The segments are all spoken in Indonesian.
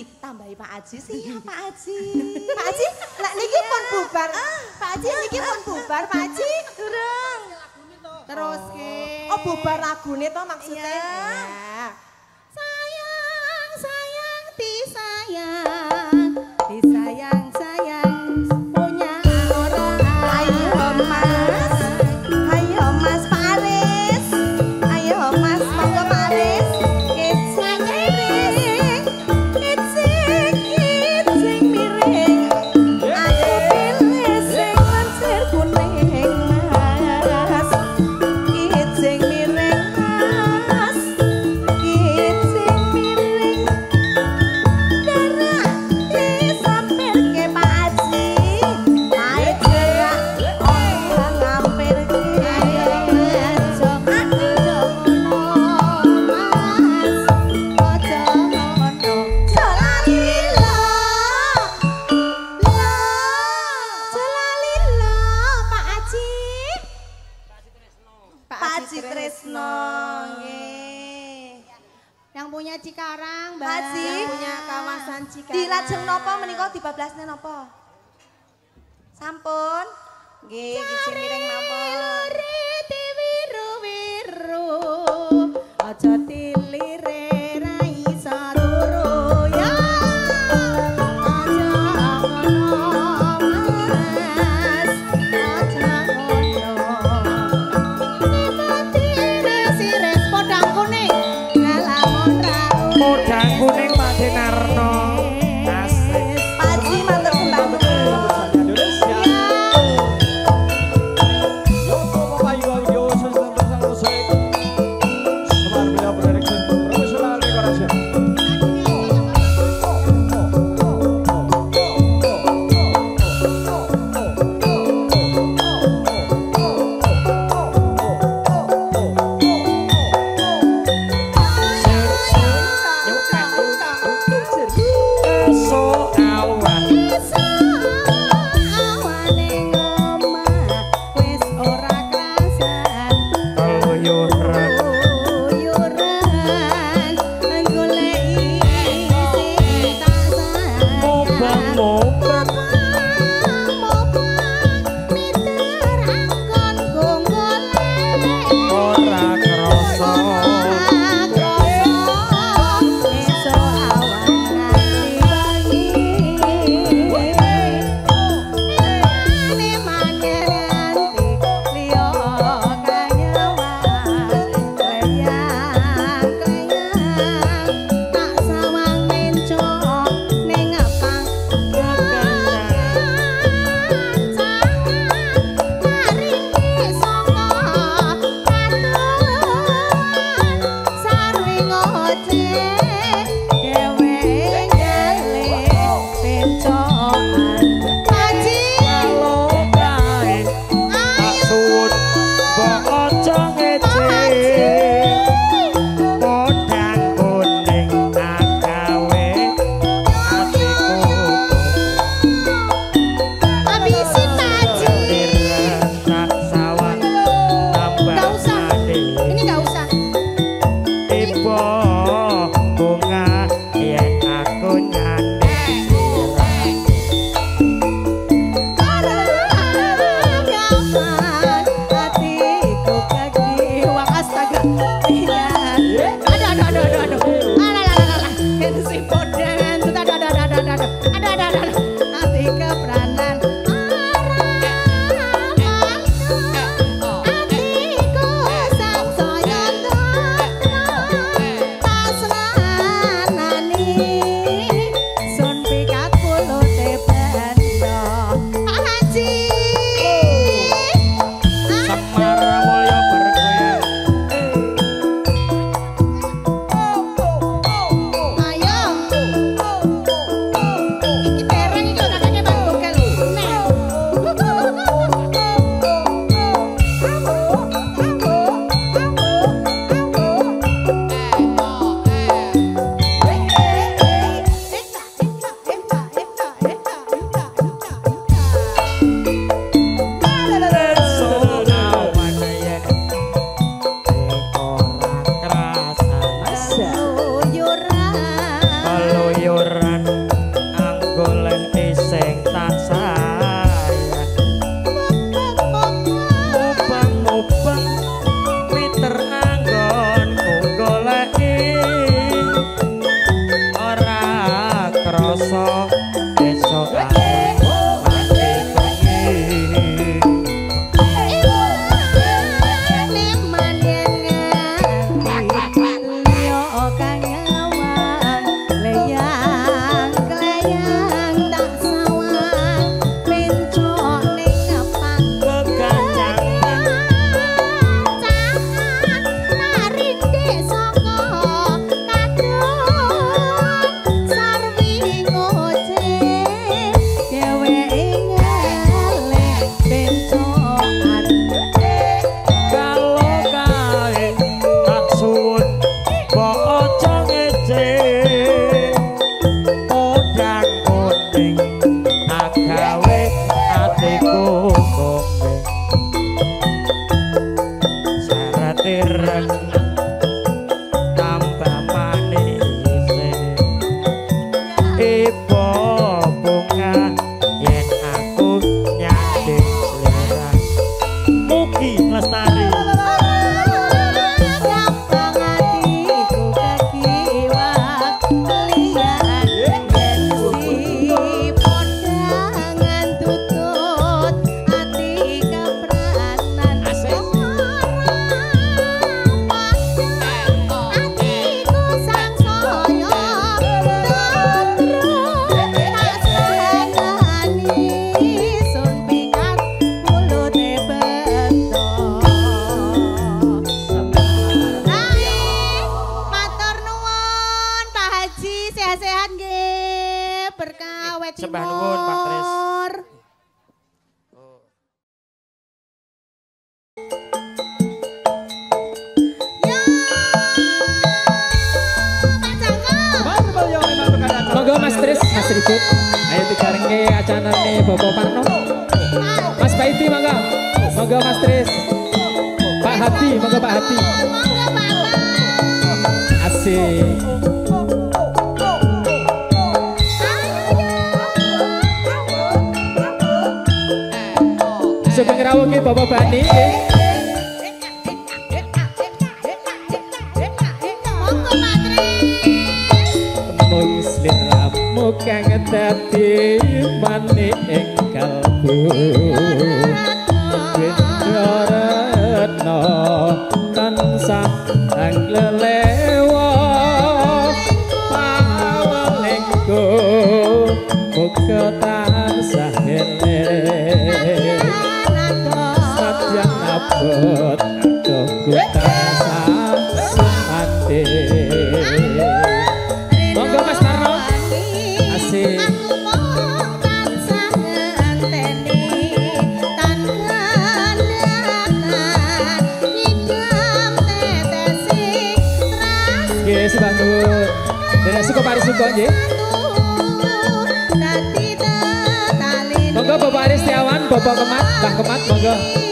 Tambahin tambahi Pak Aji sih iya, Pak Aji. Pak Aji, lek niki pun iya. bubar. Ah, Pak Aji iya, niki pun bubar Pak Aji. Durung. Terus ke. Oh bubar lagune to maksudnya. Nah. monggo Mas Tris. Pak Hadi, monggo Pak Hadi. Asik. Sugeng rawuh Bapak Bani. Bapak Aris Tiawan, Bapak Kemat, Mbak Kemat, monggo.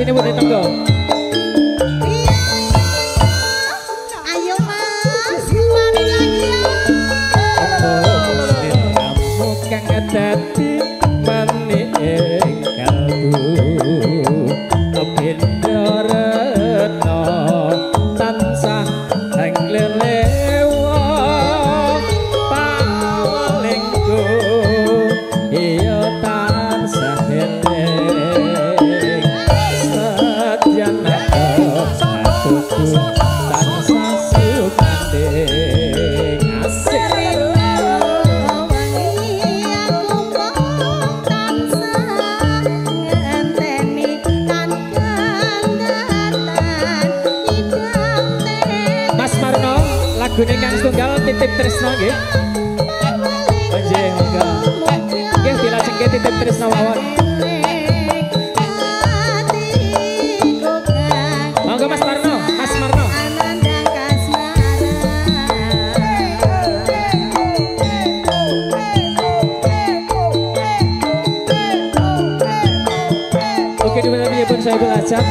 sini buat ditenggo.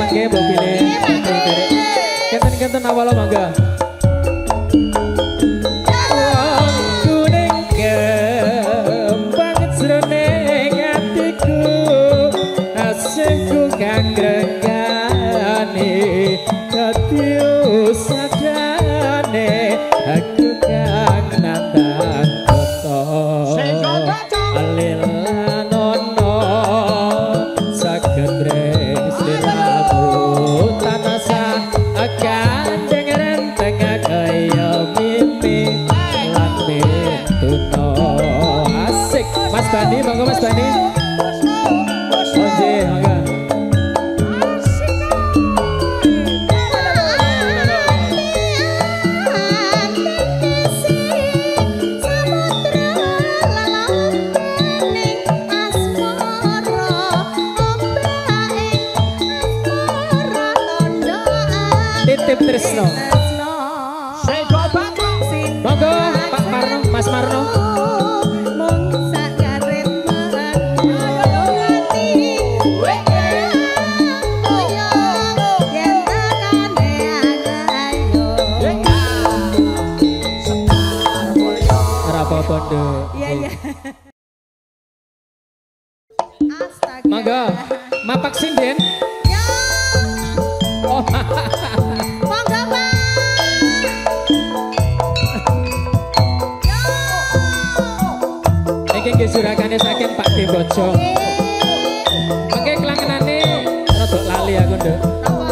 Mangke mbok pilih. Kenten-kenten awal mangga. Nduk. Iya, iya. Astaga. monggo mapak sinden Ya, oh monggo, Pak. Ya. Iki nggih surakane saking Pak Dembojo. Mengke kelangenane rada lali aku, Nduk. Apa?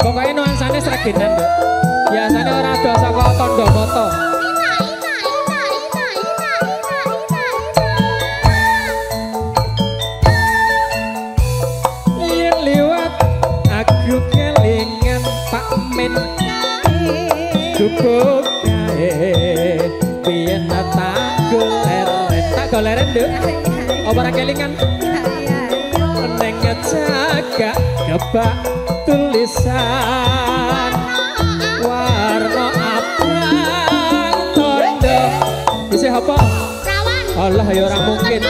Pokoke nuansane sregenan, Yen liwat aku kelingan Pak Men kae. Tak goler, tak goleren, kelingan? iya, iya. Neng jaga kebak tulisan warna apa? Rawan. Allah ya orang mungkin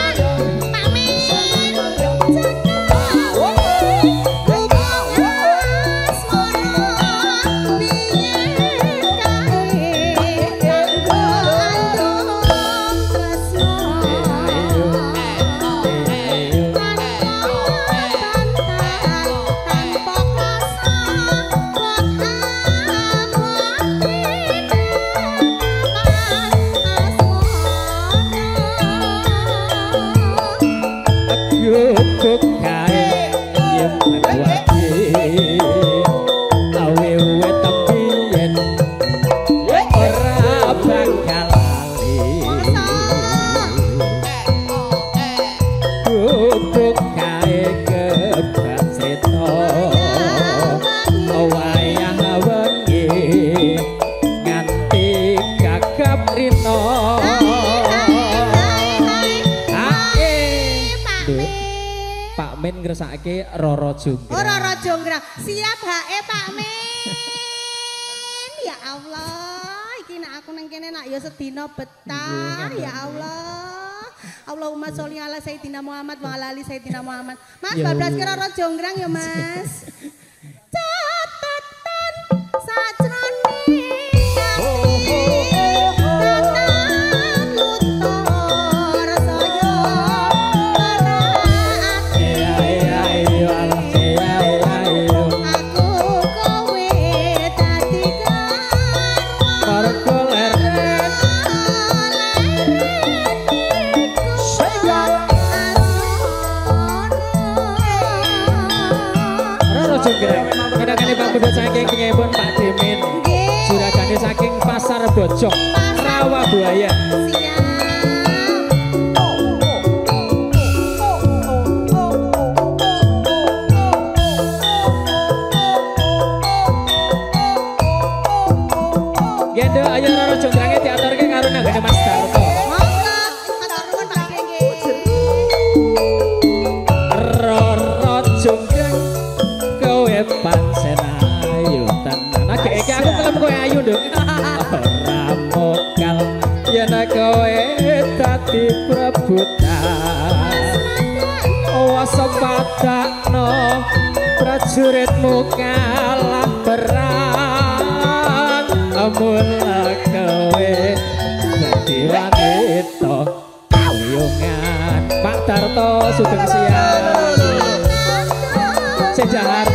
Jonggrang. Ora ora jonggrang. Siap hae Pak Min. Ya Allah, iki nek aku nang kene nak ya sedina betar. Ya Allah. Allahumma sholli ala sayyidina Muhammad wa ala ali sayyidina Muhammad. Mas, Ya bablas kira ora jonggrang ya, Mas. Bojong. Rawa Buaya. kota Wasa padak prajuritmu kalah perang Mula kowe jadi wanita Kuyungan Pak Tarto sudah siap. Sejahat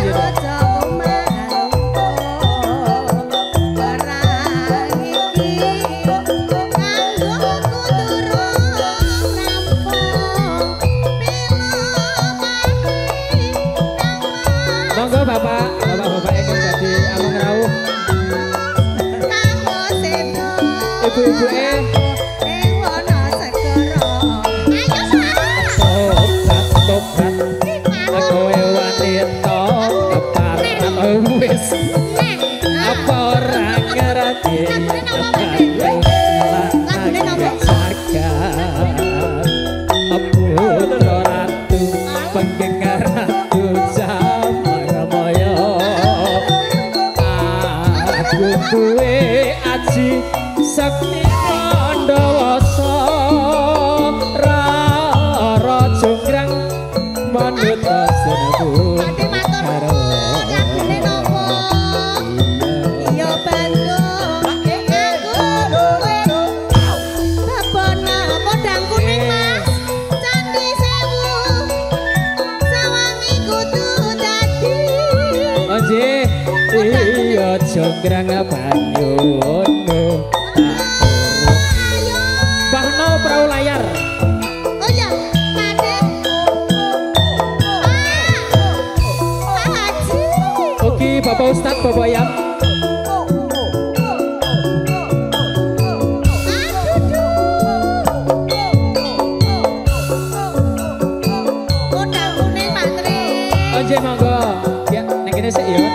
akhirnya seimbang